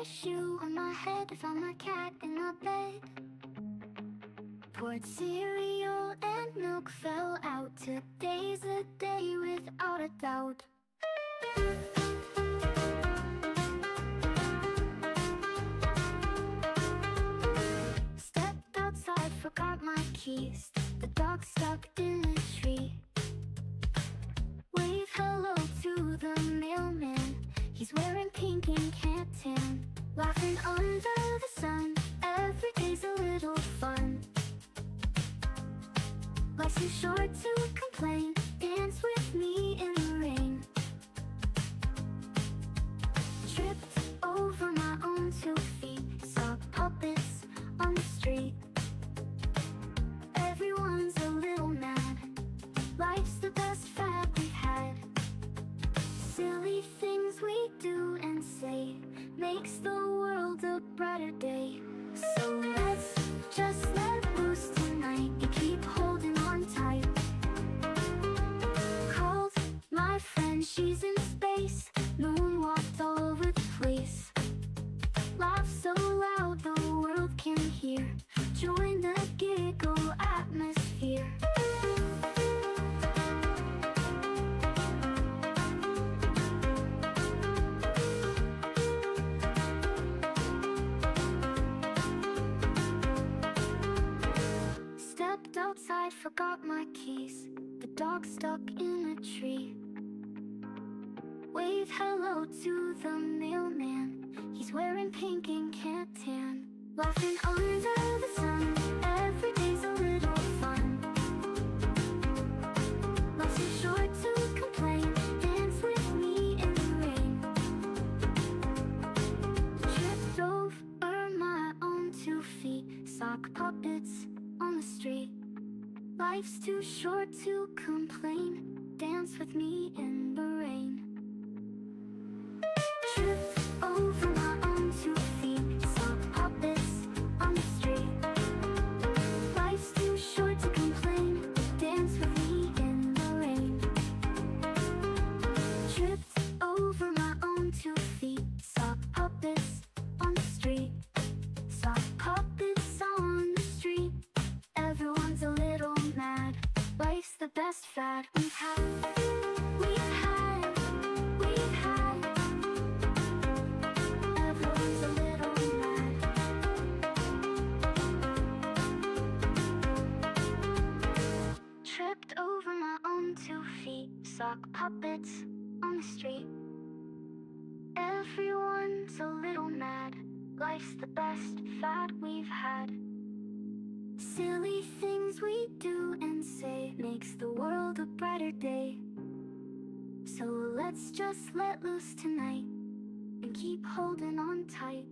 a shoe on my head Found a cat in my bed. Poured cereal and milk fell out. Today's a day without a doubt. Stepped outside, forgot my keys. The dog stuck in a tree. Wave hello to the Laughing under the sun Every day's a little fun. Life's too short to complain can hear. Join the giggle atmosphere. Stepped outside, forgot my keys. The dog stuck in a tree. Wave hello to the mailman. He's wearing pink and can't tan Laughing under the sun Every day's a little fun. Life's too short to complain Dance with me in the rain. Over my own two feet Sock puppets on the street. Life's too short to complain Dance with me in the rain street. Saw puppets on the street. Everyone's a little mad. Life's the best fad. We've had We've had We've had. Everyone's a little mad. Tripped over my own two feet. Sock puppets on the street Life's the best fad we've had. Silly things we do and say Makes the world a brighter day. So let's just let loose tonight And keep holding on tight